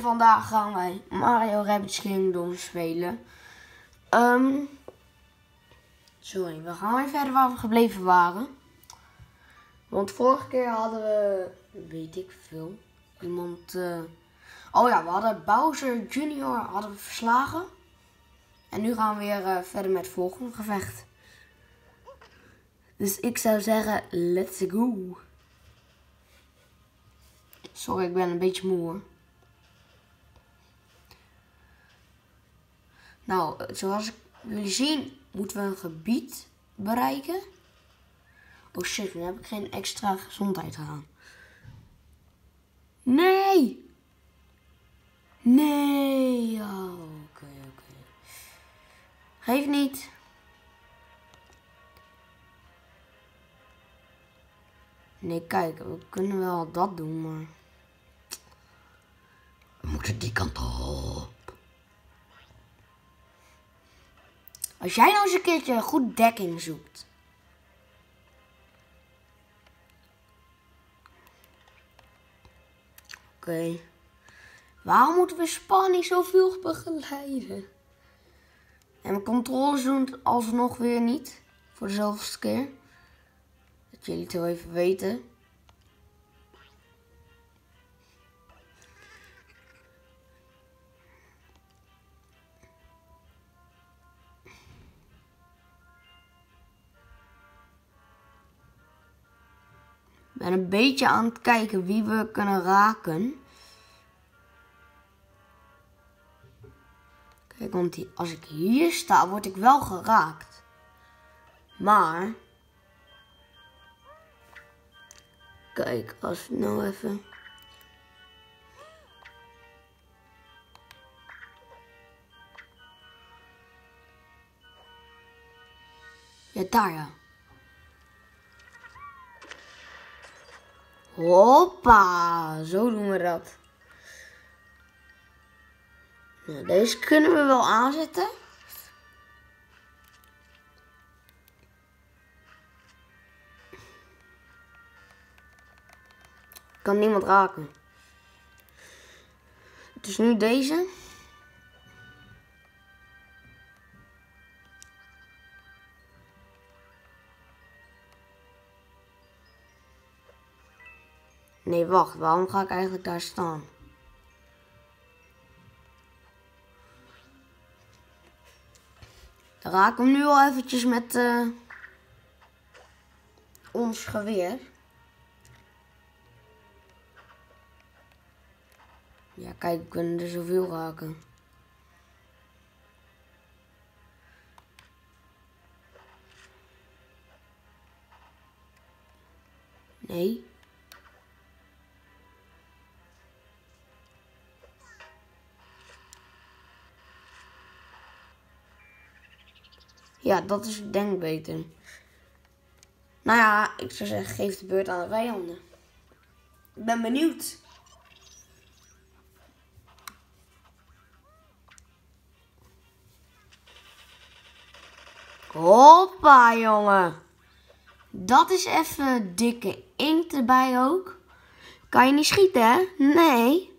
Vandaag gaan wij Mario Rabbids Kingdom spelen. Ehm sorry, we gaan weer verder waar we gebleven waren. Want vorige keer hadden we, weet ik veel, iemand... eh, oh ja, we hadden Bowser Junior hadden we verslagen. En nu gaan we weer eh, verder met het volgende gevecht. Dus ik zou zeggen, let's go. Sorry, ik ben een beetje moe. Nou, zoals jullie zien, moeten we een gebied bereiken. Oh shit, nu heb ik geen extra gezondheid gedaan. Nee! Nee! Oh, oké, oké. Geef niet. Nee, kijk, we kunnen wel dat doen, maar... We moeten die kant op. Als jij nou eens een keertje goed dekking zoekt. Oké. Waarom moeten we Spanny zoveel begeleiden? En mijn controles doen alsnog weer niet. Voor de zoveelste keer. Dat jullie het wel even weten. Ben een beetje aan het kijken wie we kunnen raken. Kijk, want als ik hier sta, word ik wel geraakt. Maar... Kijk, als we nou even... Ja, daar ja. Hoppa, zo doen we dat. Nou, deze kunnen we wel aanzetten. Kan niemand raken. Dus nu deze. Nee, wacht. Waarom ga ik eigenlijk daar staan? Raak hem nu al eventjes met eh, ons geweer. Ja, kijk, we kunnen er zoveel raken. Nee. Ja, dat is denk ik beter. Nou ja, ik zou zeggen, geef de beurt aan de vijanden. Ik ben benieuwd. Hoppa, jongen. Dat is even dikke inkt erbij ook. Kan je niet schieten, hè? Nee.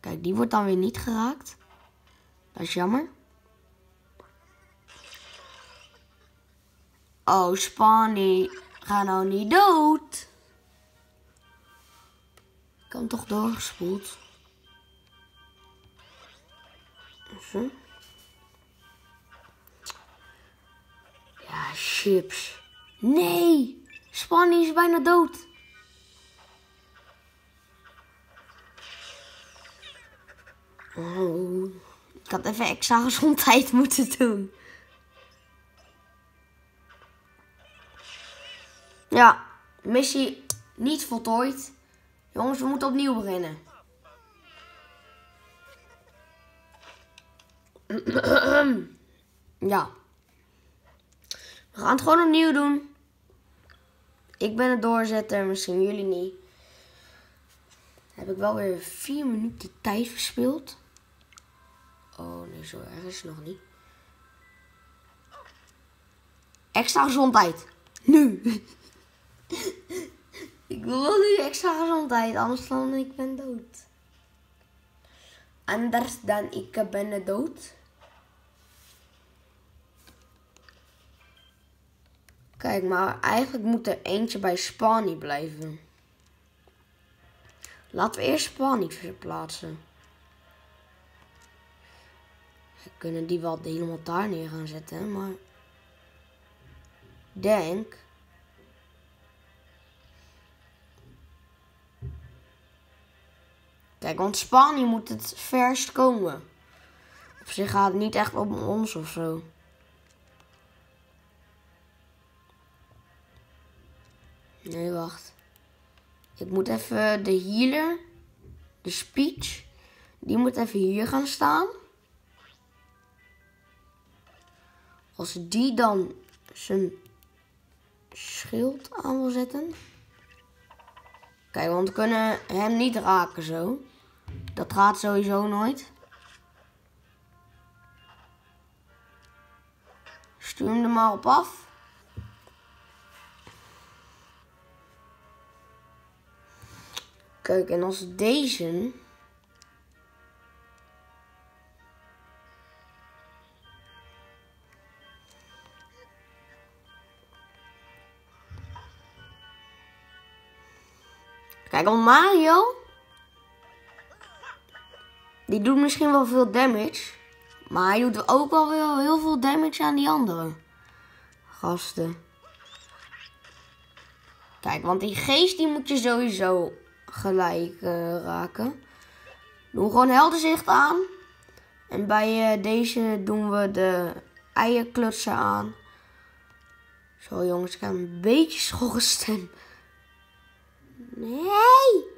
Kijk, die wordt dan weer niet geraakt. Dat is jammer. Oh, Spanny, ga nou niet dood. Ik hem toch doorgespoeld. Even. Ja, chips. Nee, Spanny is bijna dood. Oh, ik had even extra gezondheid moeten doen. Ja, missie niet voltooid. Jongens, we moeten opnieuw beginnen. ja. We gaan het gewoon opnieuw doen. Ik ben het doorzetter, misschien jullie niet. Heb ik wel weer vier minuten tijd verspeeld. Oh nee, zo erg is het nog niet. Extra gezondheid. Nu. ik wil nu extra gezondheid, anders dan ik ben dood. Anders dan ik ben dood. Kijk, maar eigenlijk moet er eentje bij Spani blijven. Laten we eerst Spani verplaatsen. We kunnen die wel helemaal daar neer gaan zetten, maar... Denk... Kijk, want Spanje moet het verst komen. Op zich gaat het niet echt om ons of zo. Nee, wacht. Ik moet even de healer, de speech, die moet even hier gaan staan. Als die dan zijn schild aan wil zetten. Kijk, want we kunnen hem niet raken zo. Dat gaat sowieso nooit. Stuur hem er maar op af. Kijk, en als deze... Kijk, want Mario... Die doet misschien wel veel damage. Maar hij doet ook wel weer heel veel damage aan die andere gasten. Kijk, want die geest die moet je sowieso gelijk uh, raken. Doe gewoon helderzicht aan. En bij uh, deze doen we de eierklutsen aan. Zo jongens, ik heb een beetje schorre stem. Nee!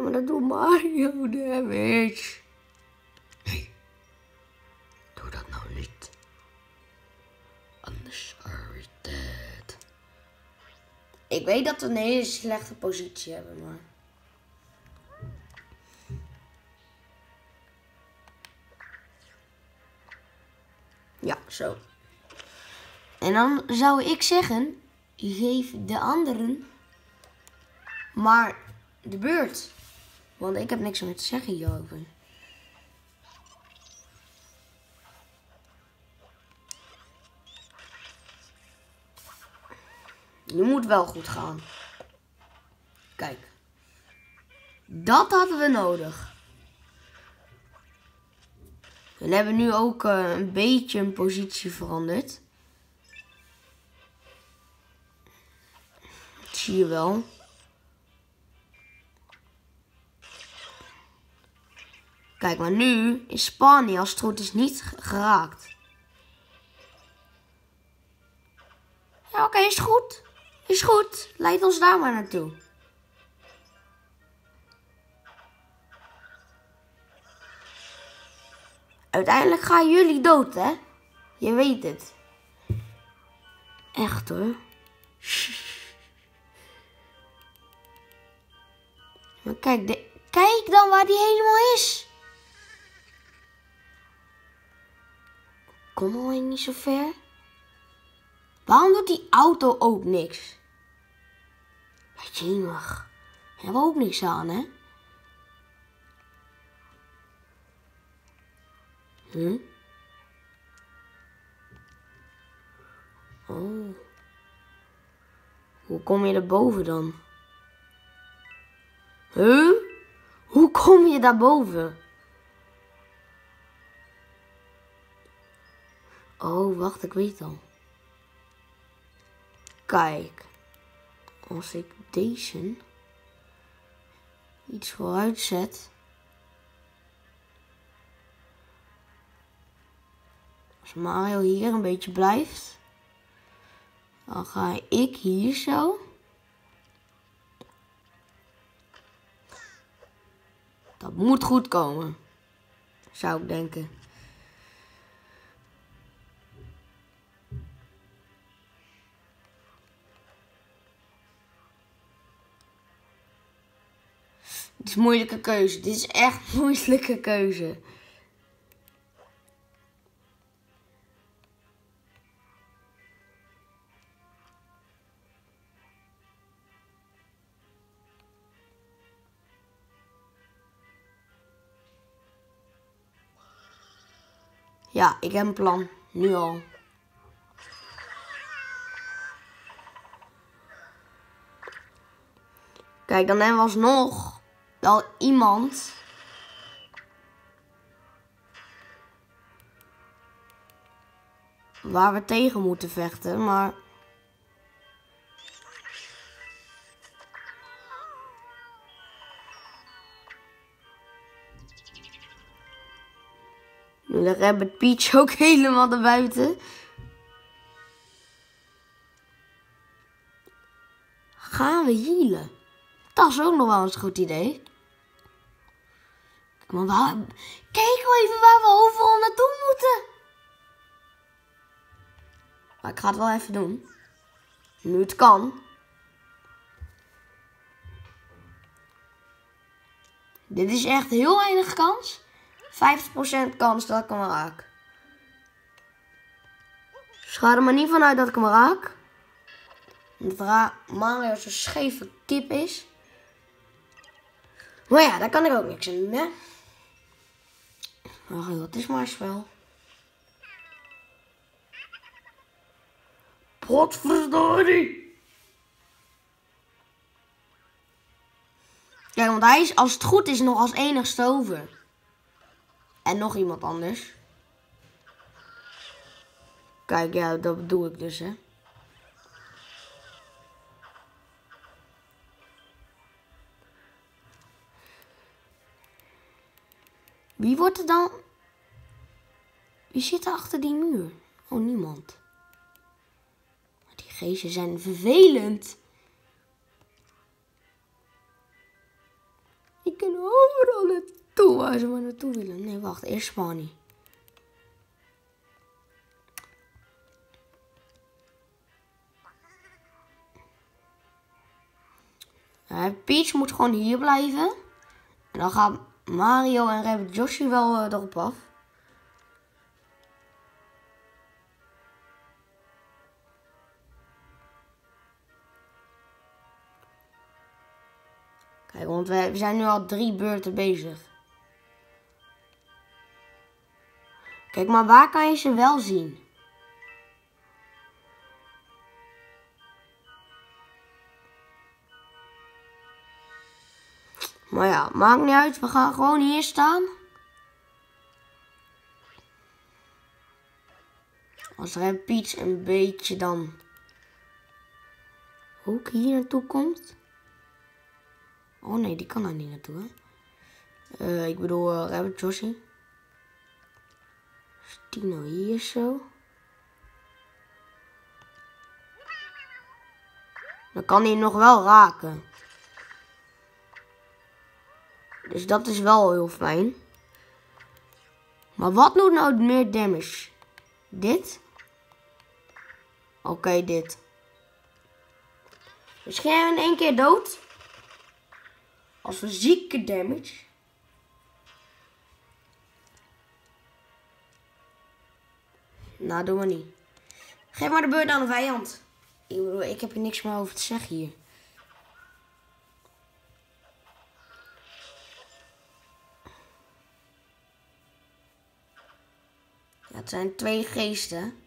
Ja, maar dat doet Mario damage. Nee. Doe dat nou niet. Anders are we dead. Ik weet dat we een hele slechte positie hebben, maar... Ja, zo. En dan zou ik zeggen, geef de anderen maar de beurt. Want ik heb niks meer te zeggen hierover. Nu moet wel goed gaan. Kijk. Dat hadden we nodig. We hebben nu ook uh, een beetje een positie veranderd. Dat zie je wel. Kijk, maar nu is Spanje als het is niet geraakt. Ja, oké, is goed. Is goed. Leid ons daar maar naartoe. Uiteindelijk gaan jullie dood, hè? Je weet het. Echt hoor. Maar kijk, de, kijk dan waar die helemaal is. Kom al niet zo ver. Waarom doet die auto ook niks? Ja, jemig. Hebben we ook niks aan, hè? Huh? Oh. Hoe kom je erboven dan? Huh? Hoe kom je daarboven? Oh, wacht, ik weet al. Kijk. Als ik deze iets vooruit zet. Als Mario hier een beetje blijft. Dan ga ik hier zo. Dat moet goed komen. Zou ik denken. Is een moeilijke keuze. Dit is echt moeilijke keuze. Ja, ik heb een plan. Nu al. Kijk, dan hebben we alsnog wel iemand. Waar we tegen moeten vechten, maar. De Rabbit Peach ook helemaal naar buiten. Gaan we healen? Dat is ook nog wel eens een goed idee. Maar. Kijk wel even waar we overal naartoe moeten. Maar ik ga het wel even doen. Nu het kan. Dit is echt heel weinig kans. 50% kans dat ik hem raak. Dus ga er maar niet vanuit dat ik hem raak. Dat Mario zo'n scheve kip is. Maar ja, daar kan ik ook niks aan doen, hè. Goed, het is maar spel. Potverdorie! Ja, want hij is, als het goed is, nog als enigste over. En nog iemand anders. Kijk, ja, dat bedoel ik dus, hè. Wie wordt er dan... Wie zit er achter die muur? Oh, niemand. Die geesten zijn vervelend. Ik kan overal naartoe waar ze maar naartoe willen. Nee, wacht. Eerst Spani. Uh, Peach moet gewoon hier blijven. En dan gaan Mario en Rabbit Yoshi wel uh, erop af. Kijk, want we, zijn nu al drie beurten bezig. Kijk, maar waar kan je ze wel zien? Maar ja, maakt niet uit. We gaan gewoon hier staan. Als er een beetje dan ook hier naartoe komt. Oh nee, die kan daar niet naartoe, hè. Uh, ik bedoel, uh, Rabbit die nou hier zo? Dan kan hij nog wel raken. Dus dat is wel heel fijn. Maar wat doet nou meer damage? Dit? Oké, dit. Misschien dus in één keer dood. Als fysieke damage. Nou, doen we niet. Geef maar de beurt aan de vijand. Ik bedoel, ik heb er niks meer over te zeggen hier. Het zijn twee geesten.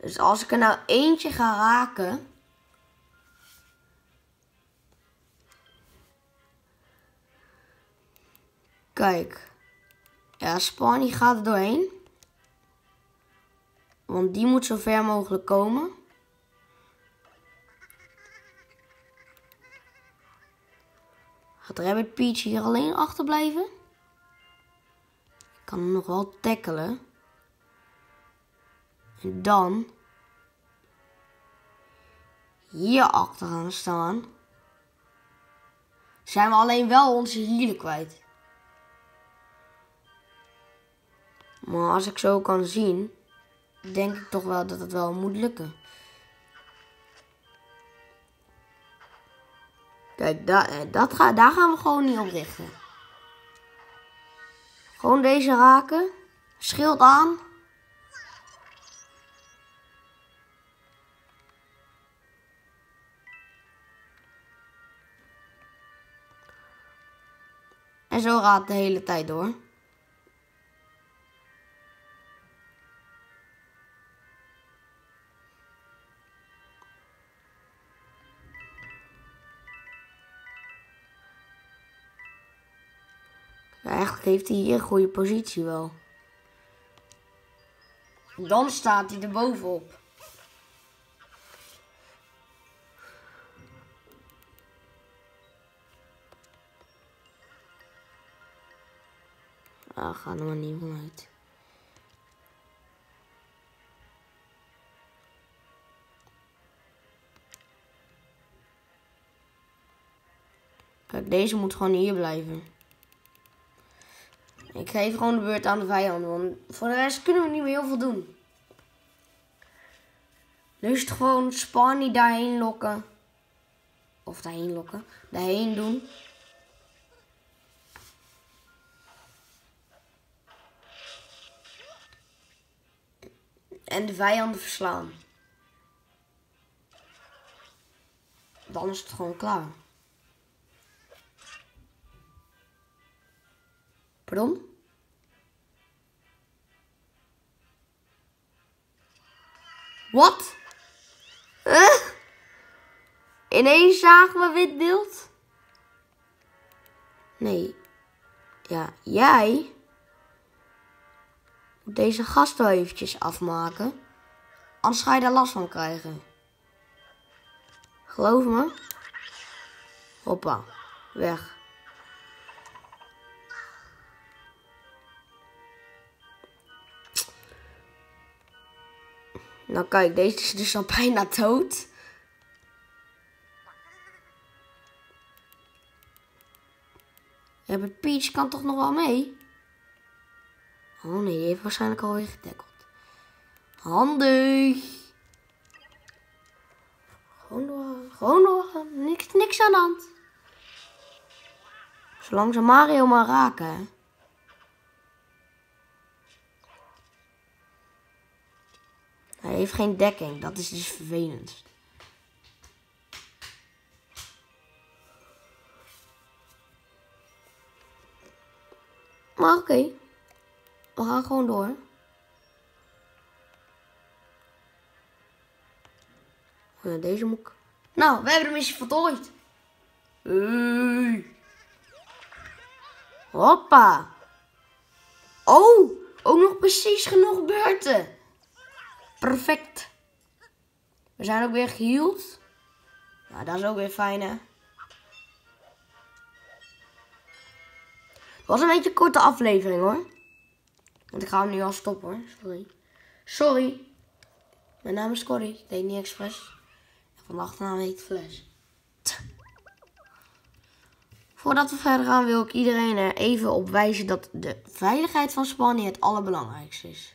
Dus als ik er nou eentje ga raken. Kijk. Ja, Spawny gaat er doorheen. Want die moet zo ver mogelijk komen. Gaat Rabbit Peach hier alleen achterblijven? Kan hem nog wel tackelen. En dan hier achter gaan staan. Zijn we alleen wel onze hielen kwijt. Maar als ik zo kan zien, denk ik toch wel dat het wel moet lukken. Kijk, eh, dat ga daar gaan we gewoon niet op richten. Gewoon deze raken. Schild aan. En zo het de hele tijd door. Ja, eigenlijk heeft hij hier een goede positie wel. Dan staat hij er bovenop. Ah, ga er maar niet vanuit. Kijk, deze moet gewoon hier blijven. Ik geef gewoon de beurt aan de vijanden, want voor de rest kunnen we niet meer heel veel doen. Het gewoon Spawny daarheen lokken. Of daarheen lokken. Daarheen doen. En de vijanden verslaan. Dan is het gewoon klaar. Pardon? Wat? Huh? Ineens zagen we wit beeld? Nee. Ja, jij moet deze gast wel eventjes afmaken. Anders ga je daar last van krijgen. Geloof me. Hoppa. Weg. Nou kijk, deze is dus al bijna dood. Ja, maar Peach kan toch nog wel mee? Oh nee, die heeft waarschijnlijk alweer getackeld. Handig. Gewoon door, gewoon door. Niks, niks aan de hand. Zolang ze Mario maar raken, hè. Hij heeft geen dekking, dat is dus vervelend. Maar oké, we gaan gewoon door. Ja, deze moet. Nou, we hebben de missie voltooid. Hoppa. Oh, ook nog precies genoeg beurten. Perfect. We zijn ook weer geheeld. Nou, dat is ook weer fijn, hè. Het was een beetje een korte aflevering, hoor. Want ik ga hem nu al stoppen, hoor. Sorry. Sorry. Mijn naam is Corrie. Ik deed niet expres. En van de achternaam heet Fles. Voordat we verder gaan wil ik iedereen er even op wijzen dat de veiligheid van Spanje het allerbelangrijkste is.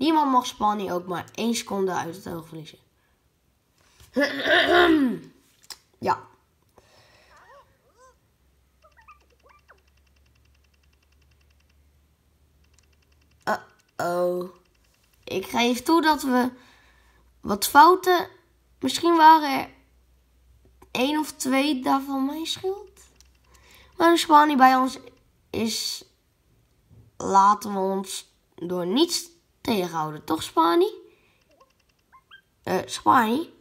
Niemand mag Spanje ook maar één seconde uit het oog verliezen. ja. Uh-oh. Ik geef toe dat we wat fouten... Misschien waren er één of twee daarvan mijn schuld. Maar de Spanje bij ons is... Laten we ons door niets tegenhouden. Toch, Spani? Eh, uh, Spani?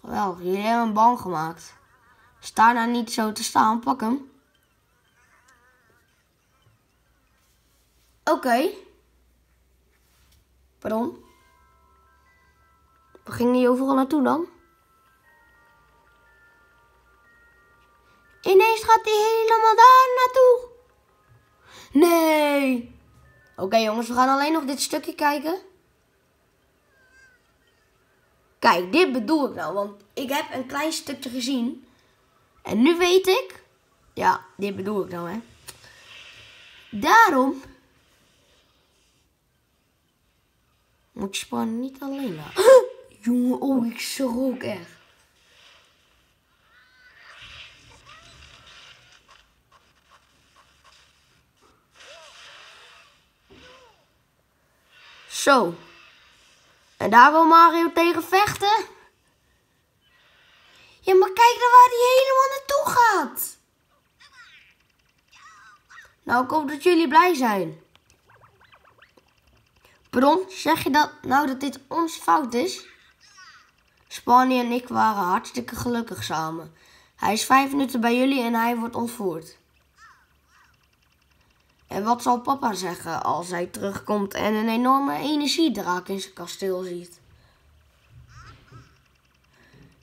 Geweldig, jullie hebben een bal gemaakt. Sta nou niet zo te staan, pak hem. Oké. Okay. Pardon. Ging die overal naartoe dan? Ineens gaat hij helemaal daar naartoe. Nee. Oké jongens, we gaan alleen nog dit stukje kijken. Kijk, dit bedoel ik nou, want ik heb een klein stukje gezien. En nu weet ik, Ja, dit bedoel ik dan, hè. Daarom moet je Spanje niet alleen laten. Jongen, oh, ik schrok echt. Zo. En daar wil Mario tegen vechten? Ja, maar kijk dan waar hij helemaal naartoe gaat. Nou, ik hoop dat jullie blij zijn. Pardon, zeg je dat nou dat dit ons fout is? Spanje en ik waren hartstikke gelukkig samen. Hij is vijf minuten bij jullie en hij wordt ontvoerd. En wat zal papa zeggen als hij terugkomt en een enorme energiedraak in zijn kasteel ziet?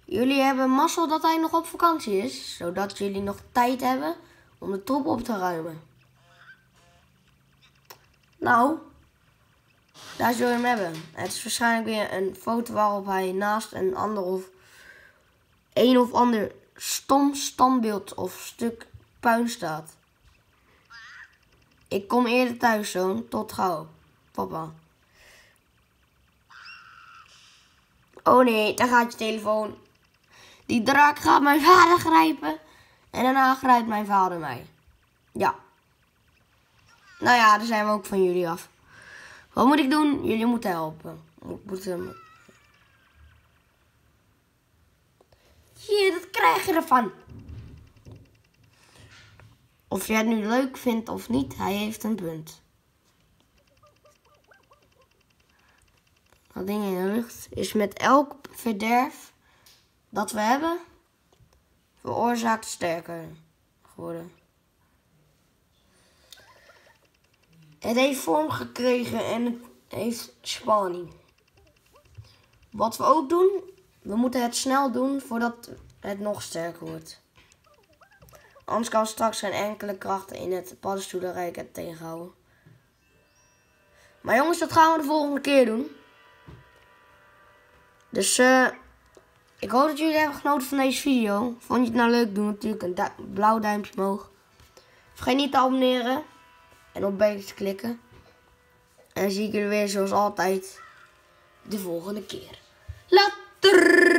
Jullie hebben mazzel dat hij nog op vakantie is, zodat jullie nog tijd hebben om de troep op te ruimen. Nou, daar zul je hem hebben. Het is waarschijnlijk weer een foto waarop hij naast een ander of een of ander stom standbeeld of stuk puin staat. Ik kom eerder thuis, zoon. Tot gauw. Papa. Oh nee, daar gaat je telefoon. Die draak gaat mijn vader grijpen. En daarna grijpt mijn vader mij. Ja. Nou ja, daar zijn we ook van jullie af. Wat moet ik doen? Jullie moeten helpen. Ik moet hem... Hier, dat krijg je ervan. Of je het nu leuk vindt of niet, hij heeft een punt. Dat ding in de lucht is met elk verderf dat we hebben, veroorzaakt sterker geworden. Het heeft vorm gekregen en het heeft spanning. Wat we ook doen, we moeten het snel doen voordat het nog sterker wordt. Anders kan straks geen enkele krachten in het paddenstoelenrijk het tegenhouden. Maar jongens, dat gaan we de volgende keer doen. Dus eh, ik hoop dat jullie hebben genoten van deze video. Vond je het nou leuk, doe natuurlijk een blauw duimpje omhoog. Vergeet niet te abonneren en op belletje te klikken. En dan zie ik jullie weer zoals altijd de volgende keer. Later!